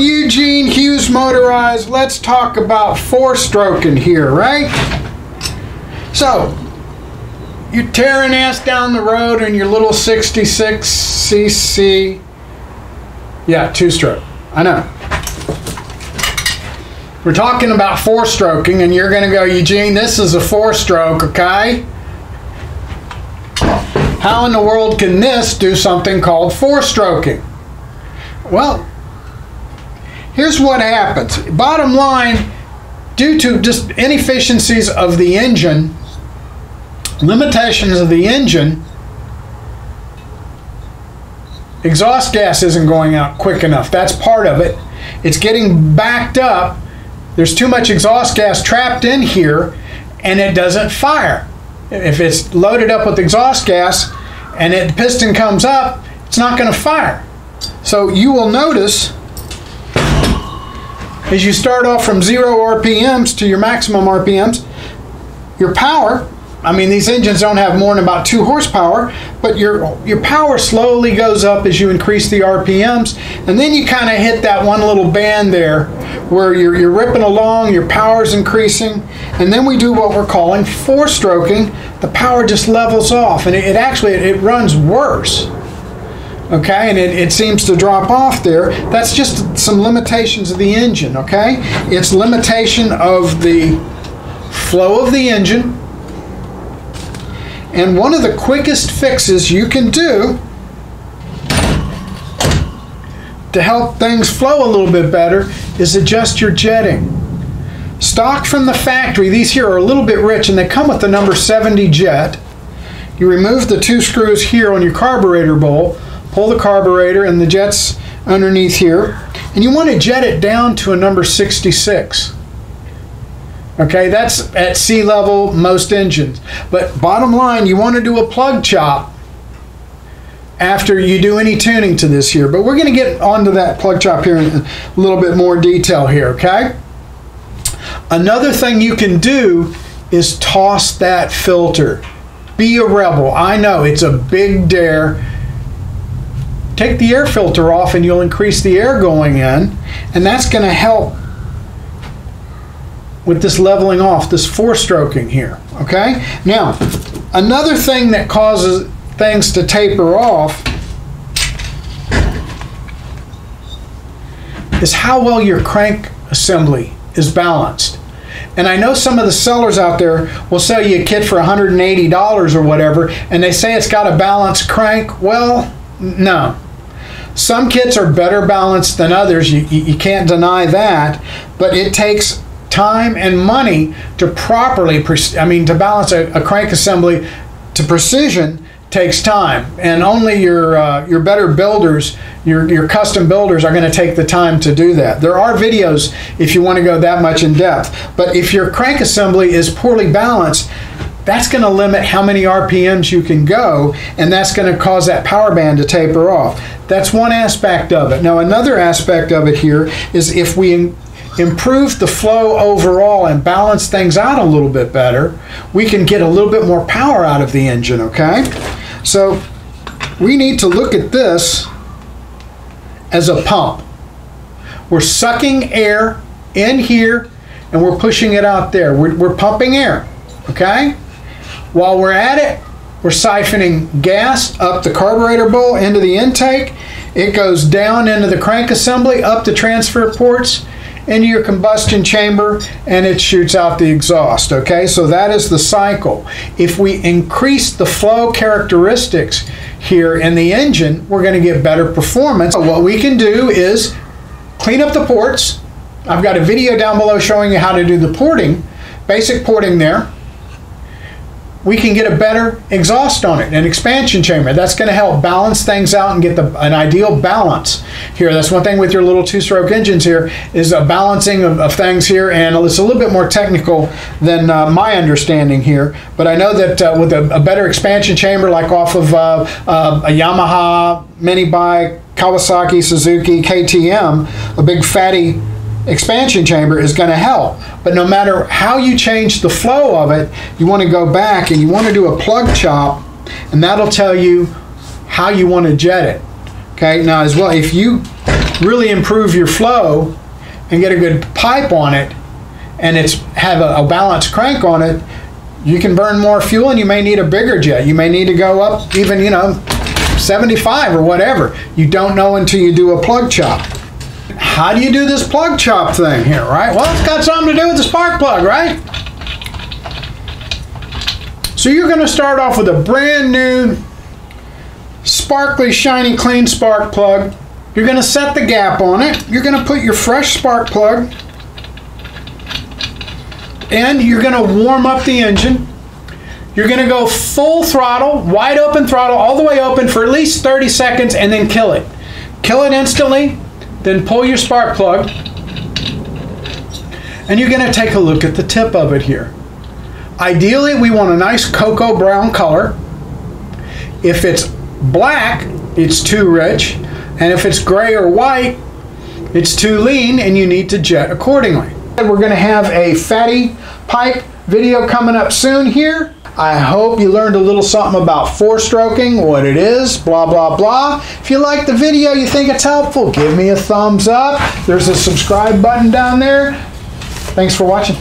Eugene Hughes Motorized. Let's talk about four stroking here, right? So, you're tearing ass down the road in your little 66cc. Yeah, two stroke. I know. We're talking about four stroking, and you're going to go, Eugene, this is a four stroke, okay? How in the world can this do something called four stroking? Well, here's what happens. Bottom line, due to just inefficiencies of the engine, limitations of the engine, exhaust gas isn't going out quick enough. That's part of it. It's getting backed up. There's too much exhaust gas trapped in here and it doesn't fire. If it's loaded up with exhaust gas and it, the piston comes up, it's not going to fire. So you will notice as you start off from zero RPMs to your maximum RPMs, your power I mean, these engines don't have more than about two horsepower, but your your power slowly goes up as you increase the RPMs, and then you kind of hit that one little band there where you're, you're ripping along, your power's increasing, and then we do what we're calling four-stroking. The power just levels off, and it, it actually it runs worse. Okay, and it, it seems to drop off there. That's just some limitations of the engine. Okay, it's limitation of the flow of the engine and one of the quickest fixes you can do to help things flow a little bit better is adjust your jetting. Stock from the factory, these here are a little bit rich and they come with the number 70 jet. You remove the two screws here on your carburetor bowl, pull the carburetor and the jet's underneath here, and you want to jet it down to a number 66. Okay, that's at sea level, most engines. But bottom line, you want to do a plug chop after you do any tuning to this here. But we're going to get onto that plug chop here in a little bit more detail here, okay? Another thing you can do is toss that filter. Be a rebel. I know it's a big dare. Take the air filter off and you'll increase the air going in, and that's going to help with this leveling off, this four-stroking here, okay? Now, another thing that causes things to taper off is how well your crank assembly is balanced. And I know some of the sellers out there will sell you a kit for $180 or whatever, and they say it's got a balanced crank. Well, no. Some kits are better balanced than others, you, you can't deny that, but it takes time and money to properly, I mean, to balance a, a crank assembly to precision takes time, and only your uh, your better builders, your your custom builders, are going to take the time to do that. There are videos if you want to go that much in depth, but if your crank assembly is poorly balanced, that's going to limit how many RPMs you can go, and that's going to cause that power band to taper off. That's one aspect of it. Now, another aspect of it here is if we improve the flow overall and balance things out a little bit better, we can get a little bit more power out of the engine, okay? So we need to look at this as a pump. We're sucking air in here and we're pushing it out there. We're, we're pumping air, okay? While we're at it, we're siphoning gas up the carburetor bowl into the intake. It goes down into the crank assembly, up the transfer ports, into your combustion chamber and it shoots out the exhaust. Okay, so that is the cycle. If we increase the flow characteristics here in the engine, we're going to get better performance. So what we can do is clean up the ports. I've got a video down below showing you how to do the porting, basic porting there we can get a better exhaust on it, an expansion chamber. That's going to help balance things out and get the, an ideal balance here. That's one thing with your little two-stroke engines here is a balancing of, of things here, and it's a little bit more technical than uh, my understanding here. But I know that uh, with a, a, better expansion chamber, like off of uh, uh a Yamaha mini bike, Kawasaki, Suzuki, KTM, a big fatty expansion chamber is going to help. But no matter how you change the flow of it, you want to go back and you want to do a plug chop, and that'll tell you how you want to jet it. Okay, now as well, if you really improve your flow and get a good pipe on it, and it's have a, a balanced crank on it, you can burn more fuel and you may need a bigger jet. You may need to go up even, you know, 75 or whatever. You don't know until you do a plug chop. How do you do this plug chop thing here, right? Well, it's got something to do with the spark plug, right? So you're going to start off with a brand new, sparkly, shiny, clean spark plug. You're going to set the gap on it. You're going to put your fresh spark plug and you're going to warm up the engine. You're going to go full throttle, wide open throttle, all the way open for at least 30 seconds and then kill it. Kill it instantly, then pull your spark plug. And you're going to take a look at the tip of it here. Ideally, we want a nice cocoa brown color. If it's black, it's too rich. And if it's gray or white, it's too lean and you need to jet accordingly. We're going to have a fatty pipe video coming up soon here. I hope you learned a little something about four stroking, what it is, blah, blah, blah. If you like the video, you think it's helpful, give me a thumbs up. There's a subscribe button down there. Thanks for watching.